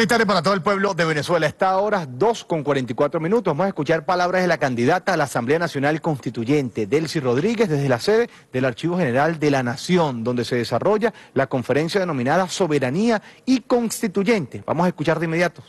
Feliz tarde para todo el pueblo de Venezuela. Está ahora 2 con 44 minutos. Vamos a escuchar palabras de la candidata a la Asamblea Nacional Constituyente, Delcy Rodríguez, desde la sede del Archivo General de la Nación, donde se desarrolla la conferencia denominada Soberanía y Constituyente. Vamos a escuchar de inmediato.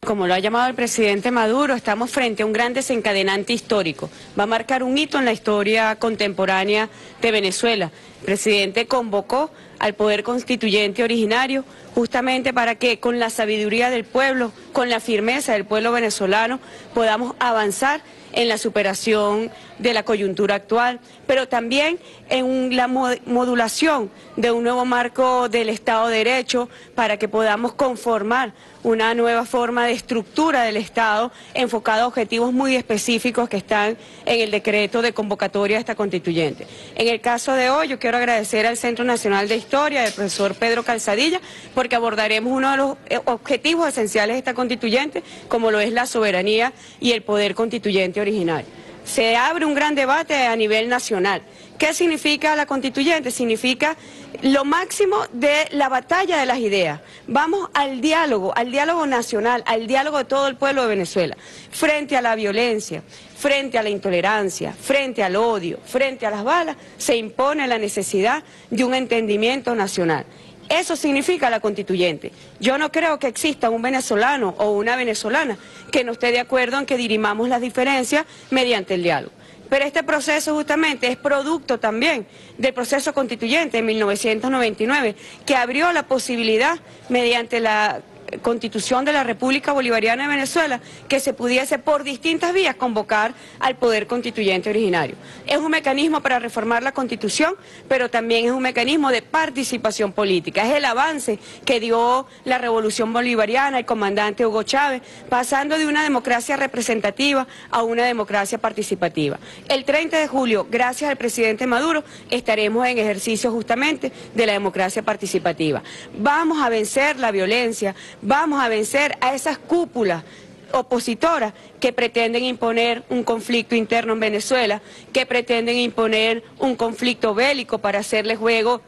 Como lo ha llamado el presidente Maduro, estamos frente a un gran desencadenante histórico. Va a marcar un hito en la historia contemporánea de Venezuela. El presidente convocó al poder constituyente originario justamente para que con la sabiduría del pueblo, con la firmeza del pueblo venezolano, podamos avanzar en la superación de la coyuntura actual, pero también en la modulación de un nuevo marco del Estado de Derecho para que podamos conformar una nueva forma de estructura del Estado enfocada a objetivos muy específicos que están en el decreto de convocatoria de esta constituyente. En el caso de hoy, yo quiero agradecer al Centro Nacional de Historia, del profesor Pedro Calzadilla, porque abordaremos uno de los eh, objetivos esenciales de esta constituyente, como lo es la soberanía y el poder constituyente original. Se abre un gran debate a nivel nacional. ¿Qué significa la constituyente? Significa lo máximo de la batalla de las ideas. Vamos al diálogo, al diálogo nacional, al diálogo de todo el pueblo de Venezuela, frente a la violencia, frente a la intolerancia, frente al odio, frente a las balas, se impone la necesidad de un entendimiento nacional. Eso significa la constituyente. Yo no creo que exista un venezolano o una venezolana que no esté de acuerdo en que dirimamos las diferencias mediante el diálogo. Pero este proceso justamente es producto también del proceso constituyente de 1999, que abrió la posibilidad mediante la Constitución de la República Bolivariana de Venezuela que se pudiese por distintas vías convocar al poder constituyente originario. Es un mecanismo para reformar la Constitución, pero también es un mecanismo de participación política. Es el avance que dio la Revolución Bolivariana, el comandante Hugo Chávez, pasando de una democracia representativa a una democracia participativa. El 30 de julio, gracias al presidente Maduro, estaremos en ejercicio justamente de la democracia participativa. Vamos a vencer la violencia, vamos a vencer a esas cúpulas opositoras que pretenden imponer un conflicto interno en Venezuela, que pretenden imponer un conflicto bélico para hacerle juego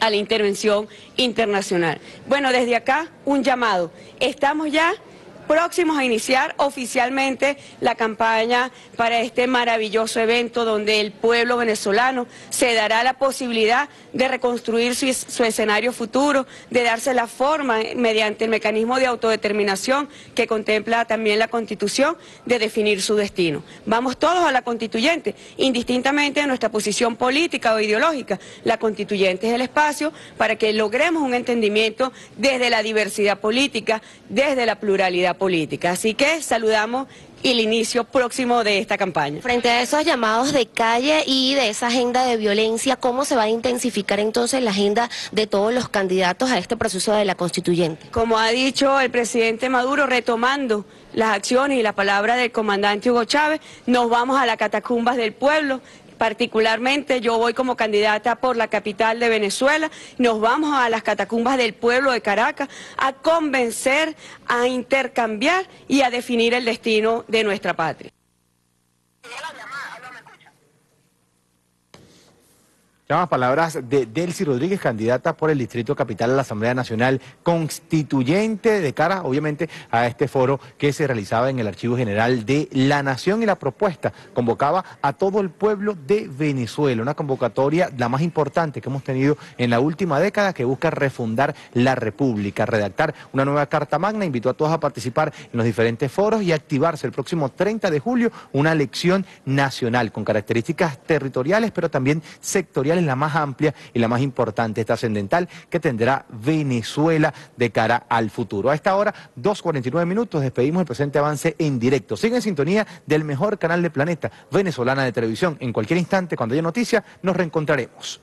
a la intervención internacional. Bueno, desde acá un llamado. Estamos ya próximos a iniciar oficialmente la campaña para este maravilloso evento donde el pueblo venezolano se dará la posibilidad de reconstruir su, escenario futuro, de darse la forma mediante el mecanismo de autodeterminación que contempla también la Constitución de definir su destino. Vamos todos a la constituyente, indistintamente de nuestra posición política o ideológica. La constituyente es el espacio para que logremos un entendimiento desde la diversidad política, desde la pluralidad política. Así que saludamos el inicio próximo de esta campaña. Frente a esos llamados de calle y de esa agenda de violencia, ¿cómo se va a intensificar entonces la agenda de todos los candidatos a este proceso de la constituyente? Como ha dicho el presidente Maduro, retomando las acciones y la palabra del comandante Hugo Chávez, nos vamos a las catacumbas del pueblo, Particularmente yo voy como candidata por la capital de Venezuela, nos vamos a las catacumbas del pueblo de Caracas a convencer, a intercambiar y a definir el destino de nuestra patria. Llamas palabras de Delcy Rodríguez, candidata por el Distrito Capital a la Asamblea Nacional Constituyente, de cara, obviamente, a este foro que se realizaba en el Archivo General de la Nación. Y la propuesta convocaba a todo el pueblo de Venezuela, una convocatoria la más importante que hemos tenido en la última década que busca refundar la República, redactar una nueva Carta Magna, invitó a todos a participar en los diferentes foros y activarse el próximo 30 de julio una elección nacional con características territoriales, pero también sectoriales la más amplia y la más importante, trascendental, que tendrá Venezuela de cara al futuro. A esta hora, 2.49 minutos, despedimos el presente avance en directo. Sigue en sintonía del mejor canal del planeta, venezolana de televisión. En cualquier instante, cuando haya noticia, nos reencontraremos.